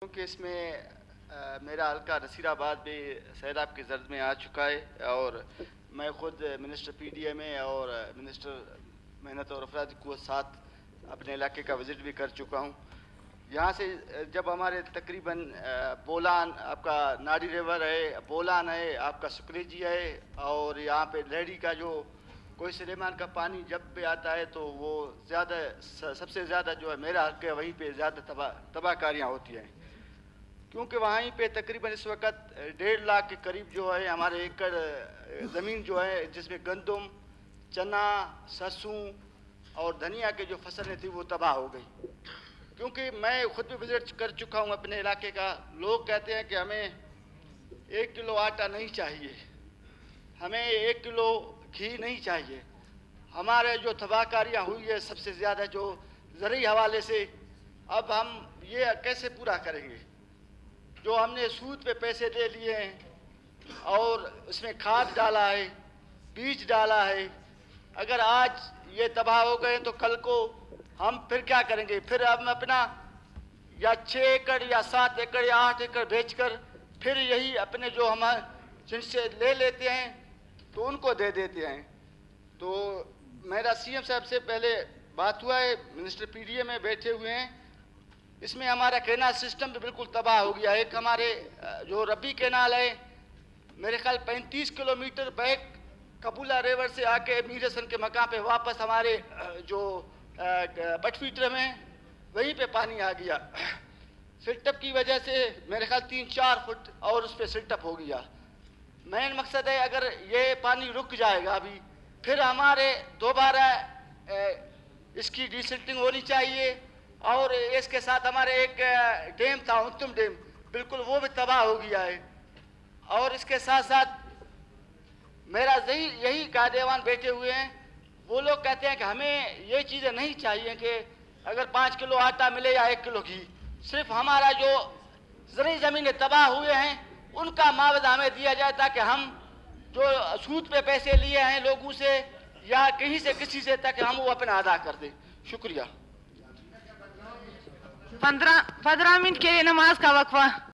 کیونکہ اس میں میرا حلقہ نصیر آباد بھی سیلاب کی زرد میں آ چکا ہے اور میں خود minister P D M A اور منسٹر محنت اور افراد کو ساتھ اپنے علاقے کا وزٹ بھی کر چکا ہوں۔ یہاں سے جب ہمارے تقریباً بولان آپ کا ناڑی ریور ہے، بولان ہے، آپ کا سکریجی ہے اور یہاں پہ لہڑی کا جو کوئی سلیمان کا پانی جب بھی آتا ہے تو وہ زیادہ سب سے زیادہ جو ہے، میرا حق ہے، وہیں پہ زیادہ تباہ تباہ کاریاں ہوتی ہیں۔ کیونکہ وہیں پہ تقریباً اس وقت ڈیڑھ لاکھ کے قریب جو ہے ہمارے ایکڑ زمین جو ہے، جس میں گندم، چنا سرسوں اور دھنیا کے جو فصلیں تھیں وہ تباہ ہو گئی کیونکہ میں خود بھی وزٹ کر چکا ہوں اپنے علاقے کا، لوگ کہتے ہیں کہ ہمیں ایک کلو آٹا نہیں چاہیے۔ ہمیں ایک کلو گھی نہیں چاہیے۔ ہمارے جو تباہ کاریاں ہوئی ہے سب سے زیادہ جو زرعی حوالے سے، اب ہم یہ کیسے پورا کریں گے؟ جو ہم نے سود پہ پیسے دے لیے ہیں اور اس میں کھاد ڈالا ہے، بیج ڈالا ہے، اگر آج یہ تباہ ہو گئے تو کل کو ہم پھر کیا کریں گے؟ پھر ہم اپنا یا چھ ایکڑ یا سات ایکڑ یا آٹھ ایکڑ بیچ کر پھر یہی اپنے جو ہم جن سے لے لیتے ہیں تو ان کو دے دیتے ہیں۔ تو میرا سی ایم صاحب سے پہلے بات ہوا ہے، منسٹر پی ڈی اے میں بیٹھے ہوئے ہیں۔ اس میں ہمارا کینال سسٹم بھی بالکل تباہ ہو گیا ایک ہمارے جو ربی کینال ہے، میرے خیال پینتیس کلومیٹر بیک کبولہ ریور سے آ کے میر حسن کے مقام پہ واپس ہمارے جو بٹ فیٹر میں وہیں پہ پانی آ گیا۔ سلٹپ کی وجہ سے میرے خیال تین چار فٹ اور اس پہ سلٹپ ہو گیا۔ مین مقصد ہے اگر یہ پانی رک جائے گا ابھی، پھر ہمارے دوبارہ اس کی ڈیسلٹنگ ہونی چاہیے۔ اور اس کے ساتھ ہمارے ایک ڈیم تھا انتم ڈیم، بالکل وہ بھی تباہ ہو گیا ہے۔ اور اس کے ساتھ ساتھ میرا یہی یہی قائدیوان بیٹھے ہوئے ہیں۔ وہ لوگ کہتے ہیں کہ ہمیں یہ چیزیں نہیں چاہیے کہ اگر پانچ کلو آٹا ملے یا ایک کلو گھی، صرف ہمارا جو زرعی زمینیں تباہ ہوئے ہیں، ان کا معاوضہ ہمیں دیا جائے تاکہ ہم جو سود پہ پیسے لیے ہیں لوگوں سے یا کہیں سے کسی سے، تاکہ ہم وہ اپنا ادا کر دیں۔ شکریہ۔ پندرہ پندرہ منٹ کے لیے نماز کا وقفہ۔